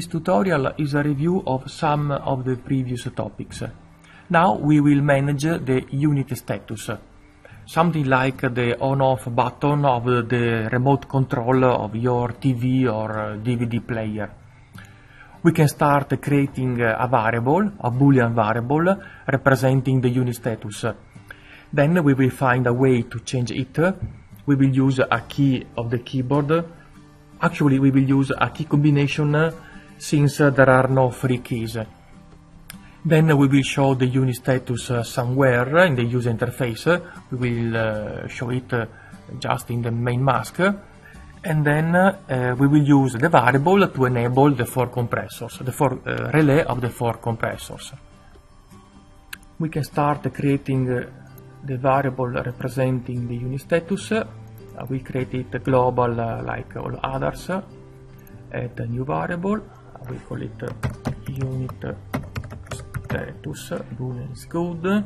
This tutorial is a review of some of the previous topics. Now we will manage the unit status, something like the on-off button of the remote control of your TV or DVD player. We can start creating a variable, a boolean variable, representing the unit status. Then we will find a way to change it. We will use a key of the keyboard. Actually, we will use a key combination since there are no free keys. Then we will show the unit status somewhere in the user interface. We will uh, show it uh, just in the main mask. And then uh, we will use the variable to enable the four compressors, the four relay of the four compressors. We can start creating the variable representing the unit status. we create it global like all others. Add a new variable. We call it unit status. Boolean is good.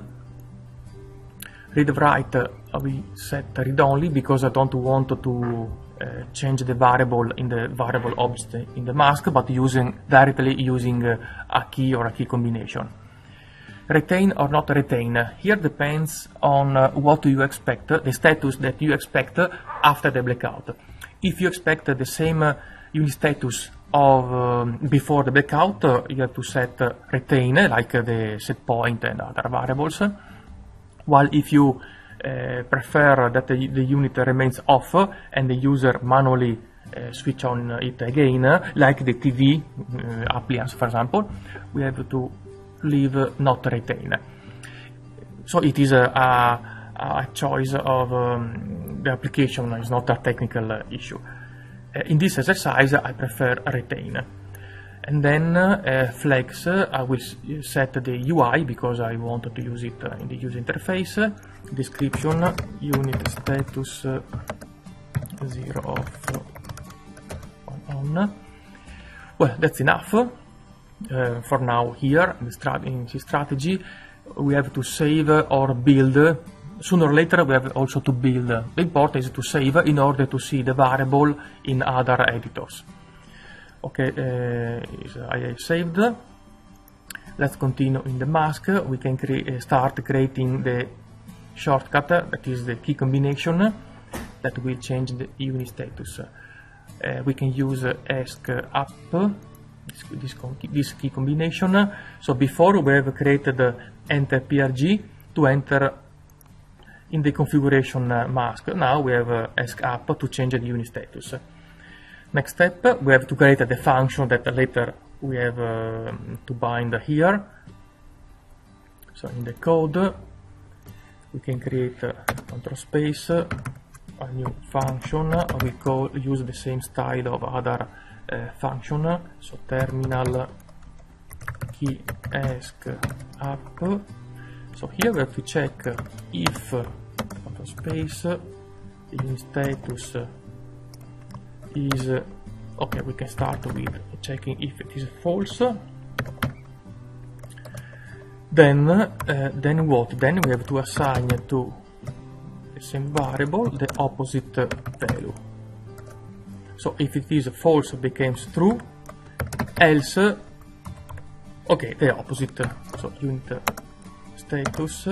Read write. Uh, we set read only because I don't want to uh, change the variable in the variable object in the mask but using directly using uh, a key or a key combination. Retain or not retain. Here depends on uh, what you expect the status that you expect after the blackout. If you expect the same unit status of um, before the blackout, uh, you have to set uh, retain, like uh, the set point and other variables. While if you prefer that the, the, unit remains off and the user manually switch on it again, like the TV appliance, for example, we have to leave not retain. So it is a, a, a choice of um, the application, it's not a technical issue. Uh, in this exercise I prefer retain. And then uh, flex I will set the UI because I wanted to use it in the user interface. Description unit status 0 off on. Well that's enough uh, for now here in, the strategy. We have to save or build sooner or later we have also to build. The important is to save in order to see the variable in other editors. Okay, uh, I have saved. Let's continue in the mask. We can cre uh, start creating the shortcut, that is the key combination that will change the unit status. Uh, we can use ESC up this, this, this, key combination. So before we have created enter PRG to enter in the configuration uh, mask. Now we have uh, ESC up to change the unit status. Next step, we have to create the function that later we have uh, to bind here. So in the code, we can create uh, control space, a new function. We call use the same style of other uh, function. So terminal key ESC up. So here we have to check if space in status is okay we can start with checking if it is false. Then uh, then what? Then we have to assign to the same variable the opposite value. So if it is false becomes true. Else okay the opposite. So unit status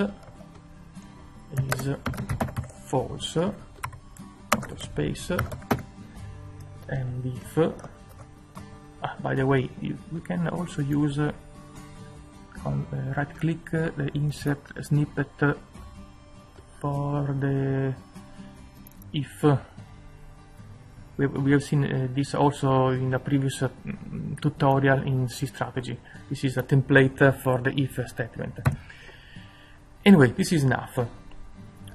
is false auto space and if ah, by the way you, we can also use uh, on uh, right click uh, the insert snippet for the if. We, we have seen uh, this also in the previous uh, tutorial in C strategy. This is a template for the if statement. Anyway this is enough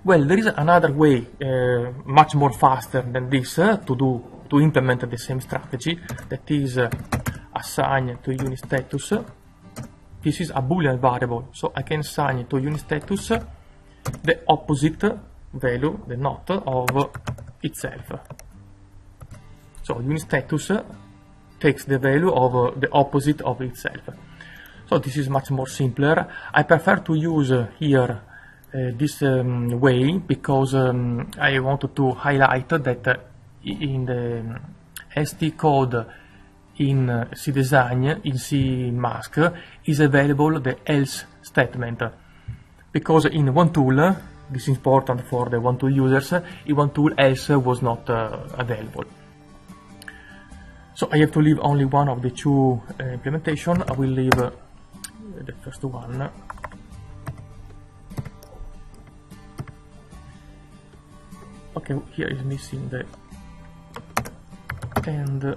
well, there is another way, uh, much more faster than this, uh, to do to implement the same strategy. That is uh, assign to unit status. This is a boolean variable, so I can assign to unit status the opposite value, the not of itself. So unit status takes the value of the opposite of itself. So this is much more simpler. I prefer to use here uh, this um, way because um, I wanted to highlight that uh, in the um, ST code in uh, cdesign, in cmask, is available the else statement. Because in one tool, this is important for the one tool users, in one tool else was not uh, available. So I have to leave only one of the two uh, implementation. I will leave uh, the first one. Okay, here is missing the end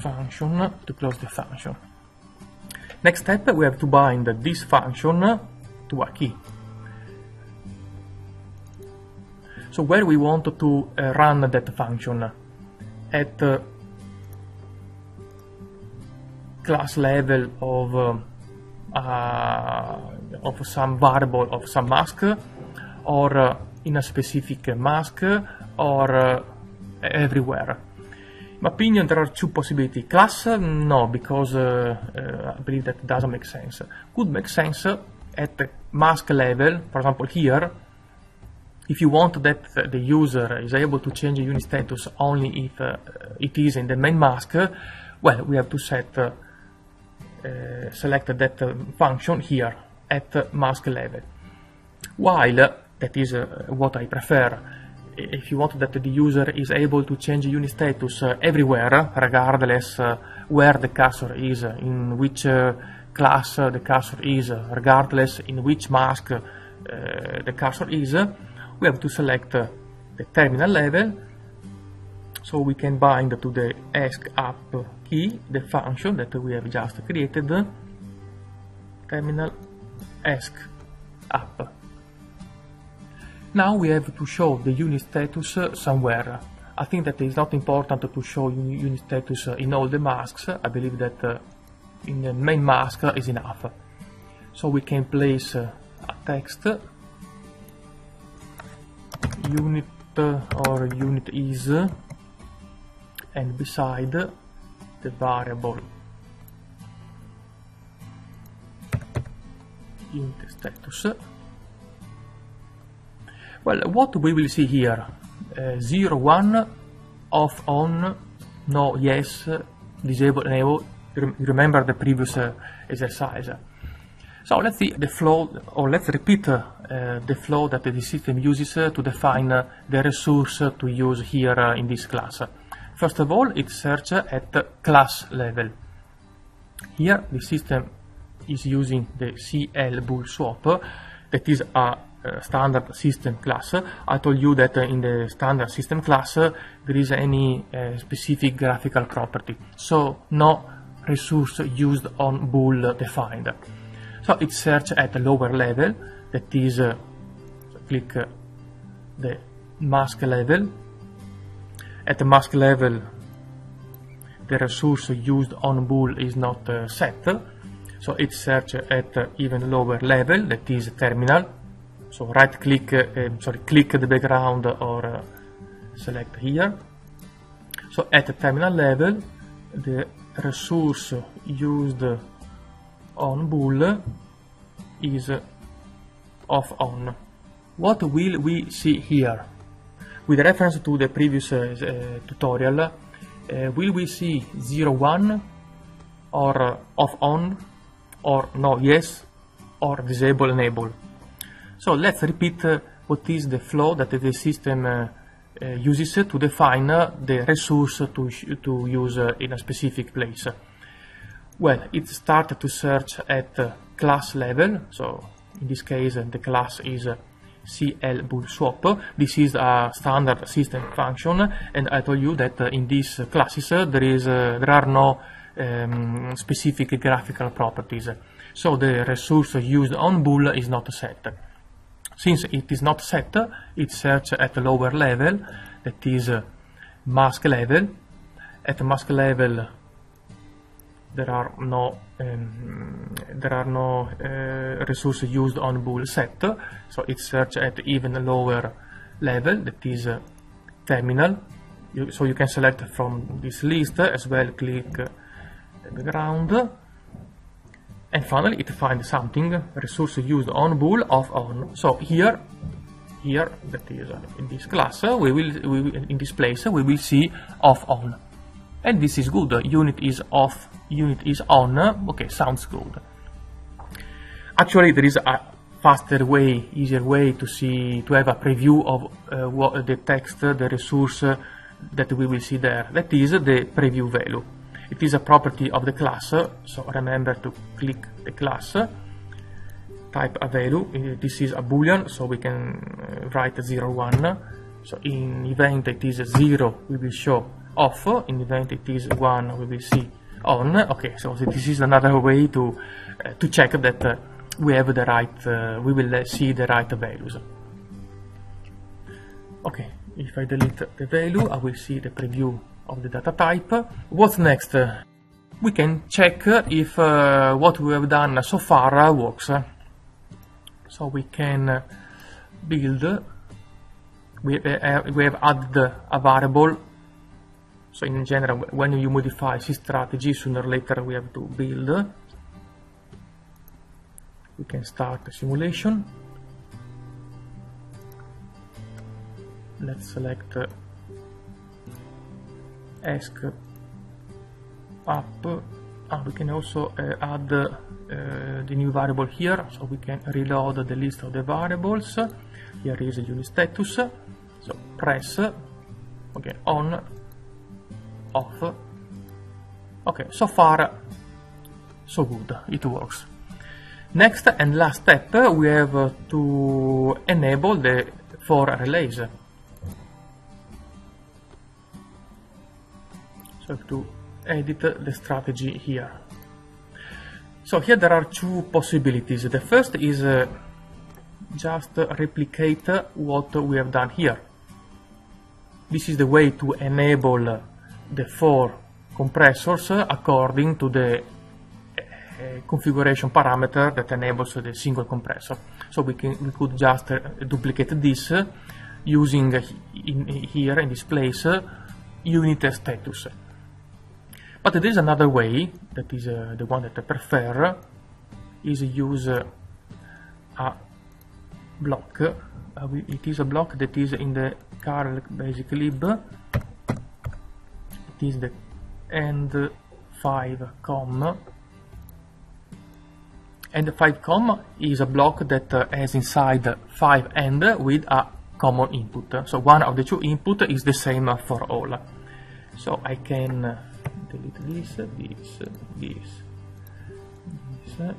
function to close the function. Next step, we have to bind this function to a key. So where we want to uh, run that function? At uh, class level of uh, of some variable of some mask or uh, in a specific mask or uh, everywhere. In my opinion, there are two possibilities. Class, no, because uh, I believe that doesn't make sense. Could make sense at the mask level, for example here, if you want that the user is able to change the unit status only if uh, it is in the main mask, well, we have to set uh, uh, select that function here at mask level. While, that is uh, what I prefer, if you want that the user is able to change unit status uh, everywhere, regardless uh, where the cursor is, uh, in which class the cursor is, regardless in which mask the cursor is, we have to select the terminal level. So we can bind to the ESC up key the function that we have just created terminal ESC up now we have to show the unit status somewhere. I think that it is not important to show unit status in all the masks. I believe that uh, in the main mask is enough. So we can place a text. Unit or unit is and beside the variable unit status well what we will see here uh, 0 1 off on no yes disable enable remember the previous uh, exercise so let's see the flow or let's repeat uh, the flow that the system uses to define the resource to use here in this class First of all, it searches at class level. Here, the system is using the CL bool swap, that is a standard system class. I told you that in the standard system class there is any specific graphical property, so no resource used on bool defined. So it searches at a lower level, that is, uh, click uh, the mask level, at the mask level, the resource used on bool is not uh, set, so it searches at even lower level, that is terminal. So right click, uh, sorry, click the background or uh, select here. So at the terminal level, the resource used on bool is off on. What will we see here? With reference to the previous uh, tutorial, uh, will we see 0, 1 or off on or no yes or disable enable? So let's repeat what is the flow that the system uh, uses to define uh, the resource to, to use uh, in a specific place. Well, it starts to search at class level, so in this case the class is CL bool swap. This is a standard system function, and I told you that in these classes there is there are no um, specific graphical properties. So the resource used on bool is not set. Since it is not set, it searches at a lower level, that is mask level. At mask level, there are no um, there are no uh, resources used on bool set so it search at even lower level that is uh, terminal you, so you can select from this list as well click uh, the ground and finally it finds something resource used on bool off on so here here that is uh, in this class we will, we in this place we will see off on. And this is good. Unit is off unit is on. Okay sounds good. Actually there is a faster way easier way to see to have a preview of uh, what the text the resource uh, that we will see there. That is the preview value it is a property of the class so remember to click the class type a value uh, this is a boolean so we can uh, write 0 1 so in event it is 0 we will show off. In event it is 1 we will see on. Okay so this is another way to uh, to check that uh, we have the right uh, we will see the right values. Okay if I delete the value I will see the preview of the data type. What's next? We can check if what we have done so far works. So we can build. We, uh, we have added a variable. So in general when you modify C strategy sooner or later we have to build. We can start the simulation. Let's select uh, ESC up and we can also uh, add uh, the new variable here. So we can reload the list of the variables. Here is the unit status. So press okay on off. Okay so far so good. It works. Next and last step we have to enable the for relays so to edit the strategy here so here there are two possibilities the first is uh, just replicate what we have done here. This is the way to enable the four compressors according to the uh, configuration parameter that enables the single compressor. So we, can, we could just uh, duplicate this using in, here in this place unit status. But there is another way, that is uh, the one that I prefer, is use uh, a block. Uh, it is a block that is in the Carel basic lib it is the end 5 com. And 5 com is a block that uh, has inside 5 and with a common input. So one of the two input is the same for all. So I can delete this this this this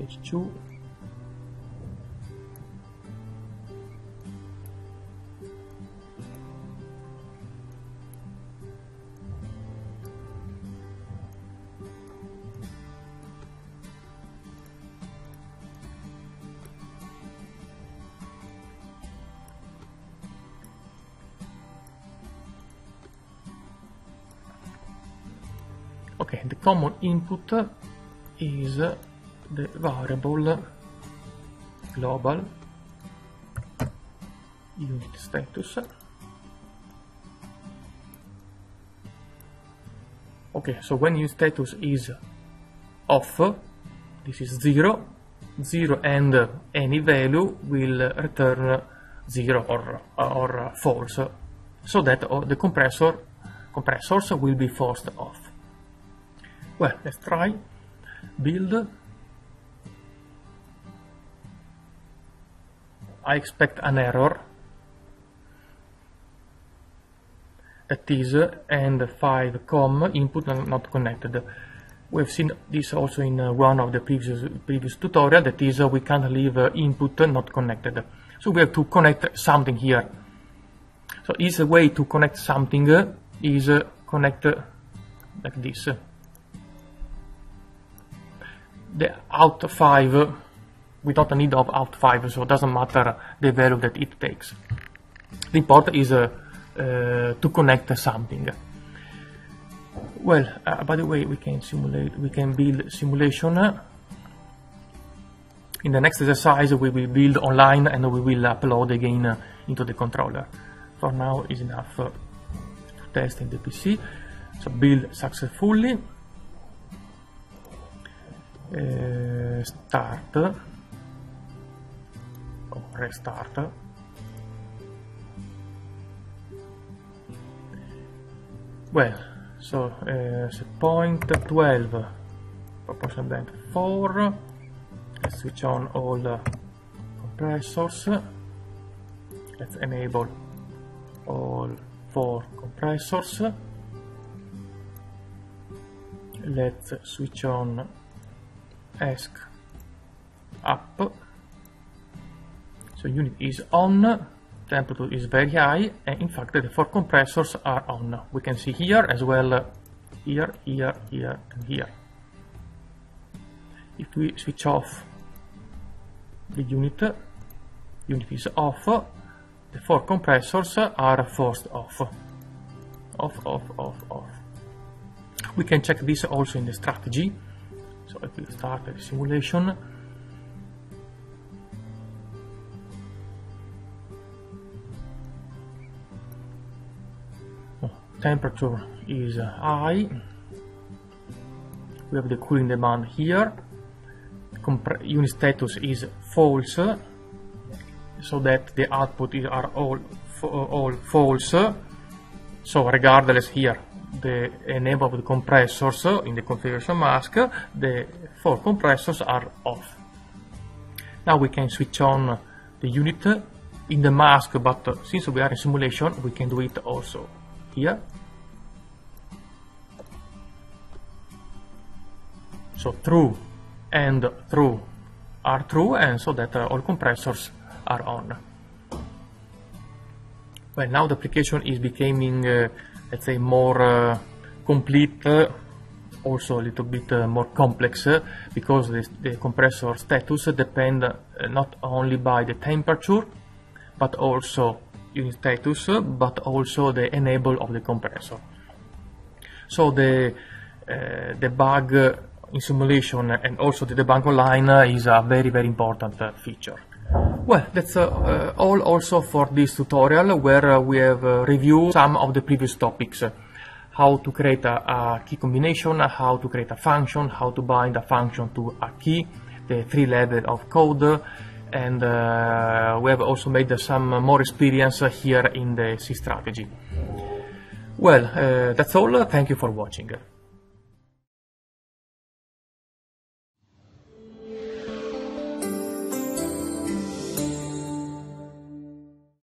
H2 okay the common input is the variable global unit status. Okay so when unit status is off this is 0 0 and any value will return 0 or, or false. So that uh, the compressor compressors will be forced off well let's try build I expect an error that is and 5 com input not connected. We have seen this also in uh, one of the previous previous tutorial that is uh, we can't leave uh, input not connected. So we have to connect something here. So easy way to connect something is connect like this. The out 5 we don't need of out 5 so it doesn't matter the value that it takes. The important is uh, uh, to connect something. Well uh, by the way we can simulate we can build simulation. In the next exercise we will build online and we will upload again uh, into the controller. For now is enough uh, to test in the PC so build successfully eh, start. O restart well so uh, point 12 proportion length 4 let's switch on all the compressors. Let's enable all four compressors. Let's switch on ESC up. So unit is on. Temperature is very high. And in fact the four compressors are on. We can see here as well here here here and here. If we switch off the unit unit is off. The four compressors are forced off. Off off off off. We can check this also in the strategy so if we start simulation oh, temperature is high. We have the cooling demand here. Unit status is false so that the output is, are all all false. So regardless here the enable of the compressors in the configuration mask the four compressors are off now we can switch on the unit in the mask but since we are in simulation we can do it also here so true and true are true and so that uh, all compressors are on. Well, now the application is becoming, uh, let's say, more uh, complete, uh, also a little bit uh, more complex uh, because the, the, compressor status depend not only by the temperature, but also unit status, but also the enable of the compressor. So the the bug in simulation and also the debug online is a very very important uh, feature. Well, that's uh, uh, all also for this tutorial where we have reviewed some of the previous topics how to create a, a, key combination, how to create a function, how to bind a function to a key, the three level of code, and uh, we have also made uh, some more experience here in the C strategy. Well, uh, that's all. Thank you for watching.